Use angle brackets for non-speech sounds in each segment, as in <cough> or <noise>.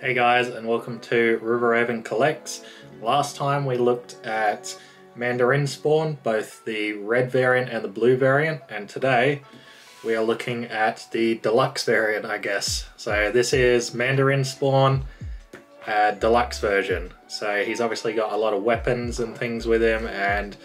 Hey guys, and welcome to River Riverhaven Collects. Last time we looked at Mandarin Spawn, both the red variant and the blue variant, and today we are looking at the deluxe variant, I guess. So this is Mandarin Spawn uh, deluxe version. So he's obviously got a lot of weapons and things with him, and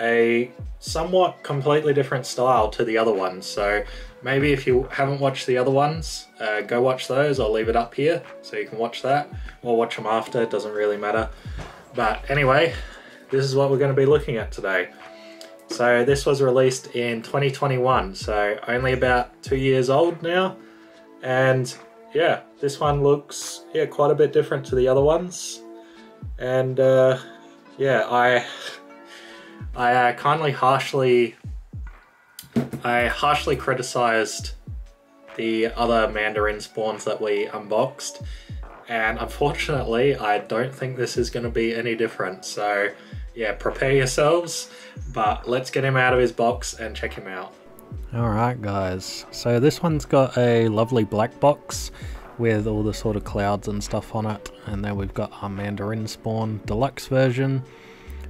a somewhat completely different style to the other ones. So maybe if you haven't watched the other ones, uh, go watch those. I'll leave it up here so you can watch that or watch them after. It doesn't really matter. But anyway, this is what we're going to be looking at today. So this was released in 2021, so only about two years old now. And yeah, this one looks yeah quite a bit different to the other ones. And uh, yeah, I I uh, kindly harshly I harshly criticized the other Mandarin spawns that we unboxed, and unfortunately, I don't think this is going to be any different. So, yeah, prepare yourselves, but let's get him out of his box and check him out. Alright guys, so this one's got a lovely black box with all the sort of clouds and stuff on it, and then we've got our Mandarin Spawn deluxe version.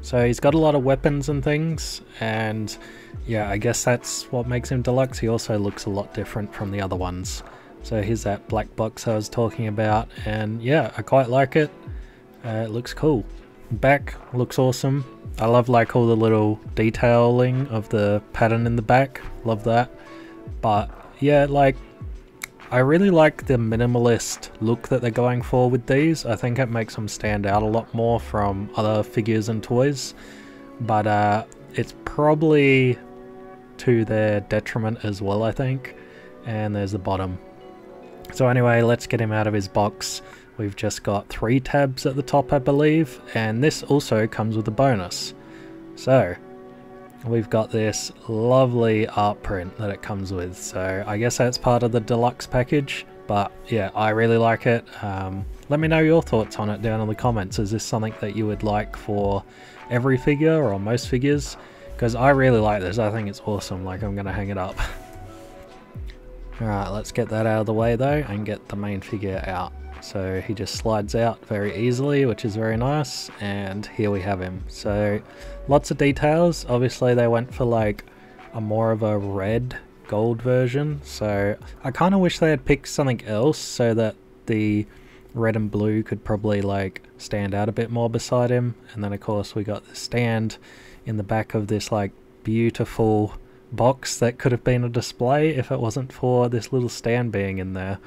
So he's got a lot of weapons and things, and yeah, I guess that's what makes him deluxe. He also looks a lot different from the other ones. So here's that black box I was talking about, and yeah, I quite like it. Uh, it looks cool. Back looks awesome. I love like all the little detailing of the pattern in the back. Love that. But yeah, like I really like the minimalist look that they're going for with these. I think it makes them stand out a lot more from other figures and toys. But uh, it's probably to their detriment as well, I think. And there's the bottom. So anyway, let's get him out of his box. We've just got three tabs at the top, I believe. And this also comes with a bonus. So, we've got this lovely art print that it comes with. So I guess that's part of the deluxe package. But yeah, I really like it. Um, let me know your thoughts on it down in the comments. Is this something that you would like for every figure or most figures? Because I really like this. I think it's awesome. Like I'm going to hang it up. <laughs> Alright, let's get that out of the way though and get the main figure out. So he just slides out very easily, which is very nice. And here we have him. So lots of details. Obviously they went for like a more of a red gold version. So I kind of wish they had picked something else so that the red and blue could probably like stand out a bit more beside him. And then of course we got the stand in the back of this like beautiful box that could have been a display if it wasn't for this little stand being in there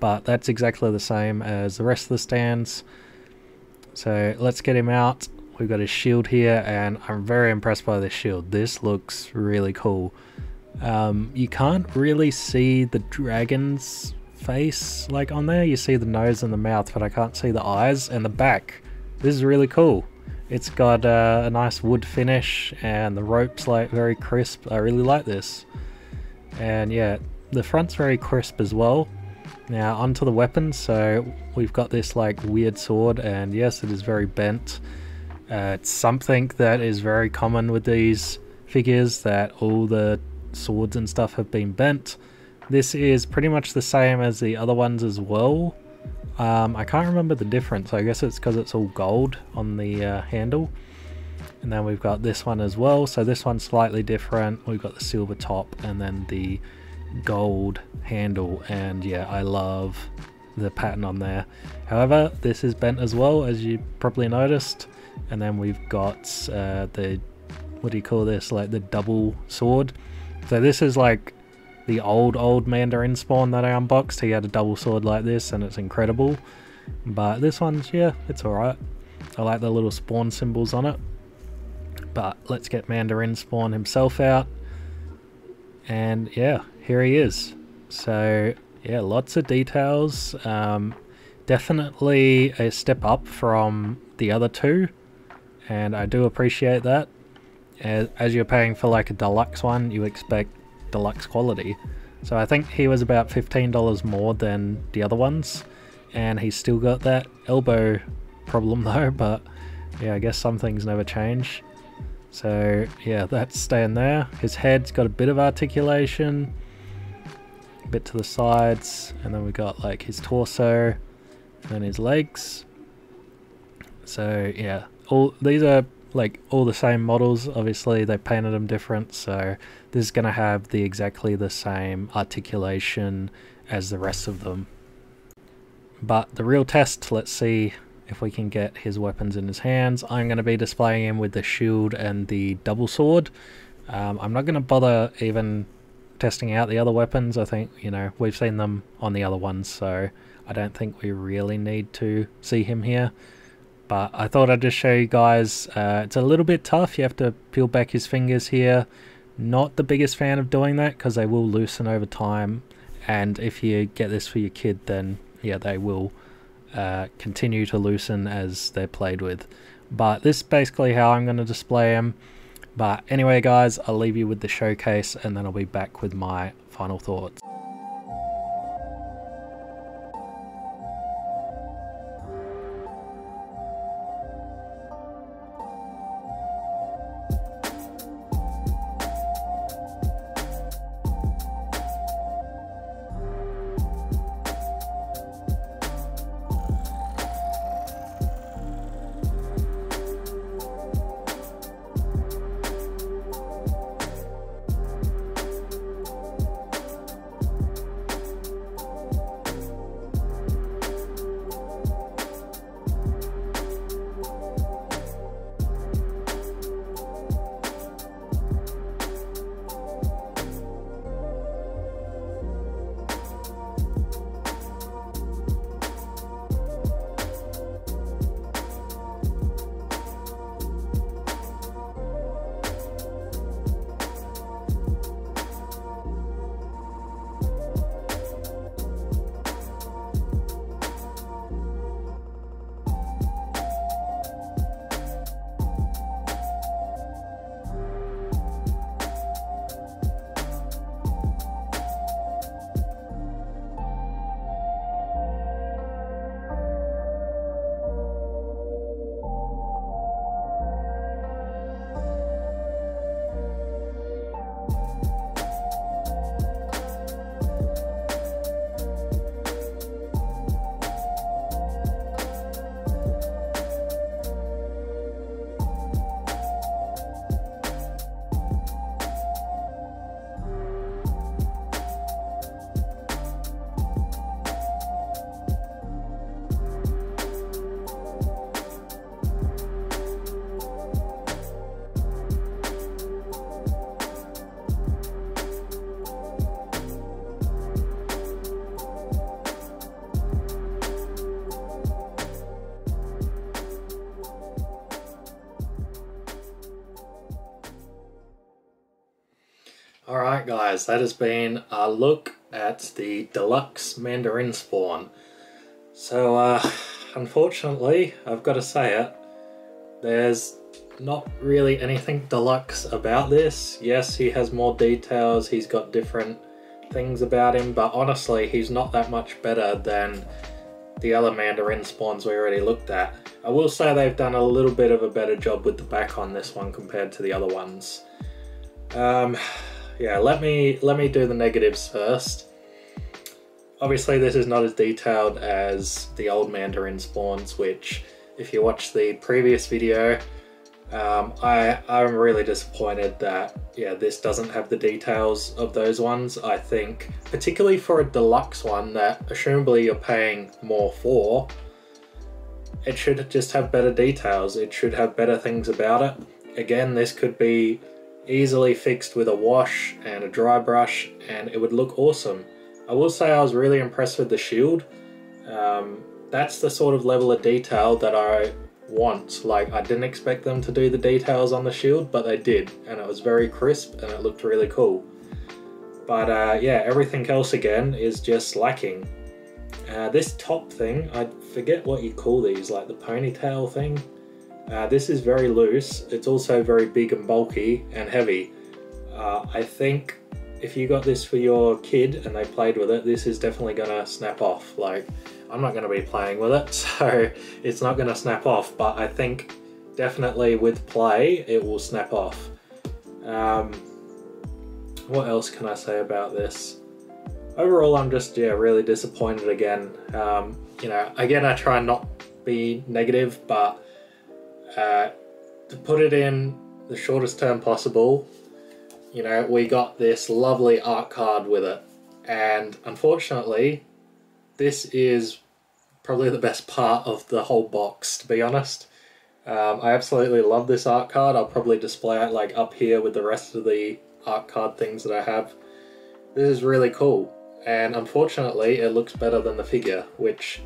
but that's exactly the same as the rest of the stands. So let's get him out. We've got his shield here and I'm very impressed by this shield. This looks really cool. Um, you can't really see the dragon's face like on there. You see the nose and the mouth, but I can't see the eyes and the back. This is really cool. It's got uh, a nice wood finish and the rope's like very crisp. I really like this. And yeah, the front's very crisp as well. Now onto the weapons, so we've got this like weird sword and yes it is very bent. Uh, it's something that is very common with these figures that all the swords and stuff have been bent. This is pretty much the same as the other ones as well. Um, I can't remember the difference, I guess it's because it's all gold on the uh, handle. And then we've got this one as well, so this one's slightly different. We've got the silver top and then the gold handle and yeah I love the pattern on there. However this is bent as well as you probably noticed and then we've got uh, the what do you call this like the double sword? So this is like the old old Mandarin spawn that I unboxed. He had a double sword like this and it's incredible. But this one's yeah it's alright. I like the little spawn symbols on it. But let's get Mandarin spawn himself out. And yeah here he is. So yeah, lots of details. Um, definitely a step up from the other two, and I do appreciate that. As, as you're paying for like a deluxe one, you expect deluxe quality. So I think he was about $15 more than the other ones, and he's still got that elbow problem <laughs> though, but yeah, I guess some things never change. So yeah, that's staying there. His head's got a bit of articulation bit to the sides, and then we got like his torso, and his legs. So yeah, all these are like all the same models. Obviously, they painted them different, so this is gonna have the exactly the same articulation as the rest of them. But the real test, let's see if we can get his weapons in his hands. I'm going to be displaying him with the shield and the double sword. Um, I'm not going to bother even testing out the other weapons. I think, you know, we've seen them on the other ones, so I don't think we really need to see him here. But I thought I'd just show you guys, uh, it's a little bit tough. You have to peel back his fingers here. Not the biggest fan of doing that because they will loosen over time. And if you get this for your kid, then yeah, they will uh, continue to loosen as they're played with. But this is basically how I'm going to display them. But anyway, guys, I'll leave you with the showcase and then I'll be back with my final thoughts. Alright guys, that has been a look at the deluxe Mandarin spawn. So uh, unfortunately, I've got to say it, there's not really anything deluxe about this. Yes, he has more details, he's got different things about him, but honestly, he's not that much better than the other Mandarin spawns we already looked at. I will say they've done a little bit of a better job with the back on this one compared to the other ones. Um, yeah, let me let me do the negatives first. Obviously, this is not as detailed as the old Mandarin spawns, which, if you watch the previous video, um, I, I'm really disappointed that, yeah, this doesn't have the details of those ones. I think, particularly for a deluxe one that, assumably, you're paying more for, it should just have better details. It should have better things about it. Again, this could be easily fixed with a wash and a dry brush and it would look awesome. I will say I was really impressed with the shield. Um, that's the sort of level of detail that I want. Like I didn't expect them to do the details on the shield, but they did and it was very crisp and it looked really cool. But uh, yeah, everything else again is just lacking. Uh, this top thing, I forget what you call these, like the ponytail thing. Uh, this is very loose. It's also very big and bulky and heavy. Uh, I think if you got this for your kid and they played with it, this is definitely gonna snap off. Like, I'm not gonna be playing with it, <laughs> so it's not gonna snap off, but I think definitely with play, it will snap off. Um, what else can I say about this? Overall, I'm just, yeah, really disappointed again. Um, you know, again, I try not be negative, but uh, to put it in the shortest term possible, you know, we got this lovely art card with it. And unfortunately, this is probably the best part of the whole box, to be honest. Um, I absolutely love this art card. I'll probably display it like up here with the rest of the art card things that I have. This is really cool. And unfortunately, it looks better than the figure, which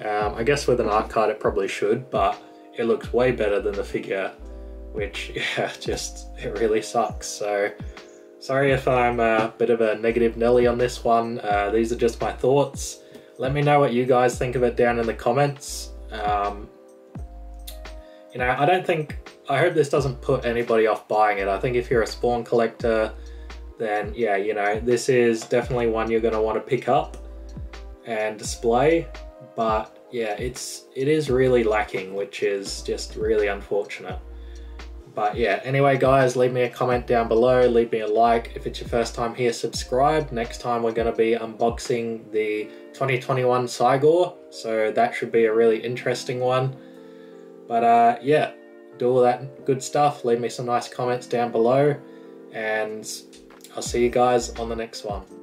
um, I guess with an art card it probably should, but it looks way better than the figure, which, <laughs> yeah, just, it really sucks. So, sorry if I'm a bit of a negative Nelly on this one. Uh, these are just my thoughts. Let me know what you guys think of it down in the comments. Um, you know, I don't think, I hope this doesn't put anybody off buying it. I think if you're a Spawn collector, then yeah, you know, this is definitely one you're going to want to pick up and display. But yeah, it's it is really lacking, which is just really unfortunate. But yeah, anyway, guys, leave me a comment down below, leave me a like. If it's your first time here, subscribe. Next time, we're going to be unboxing the 2021 Cy-Gor, so that should be a really interesting one. But uh, yeah, do all that good stuff. Leave me some nice comments down below, and I'll see you guys on the next one.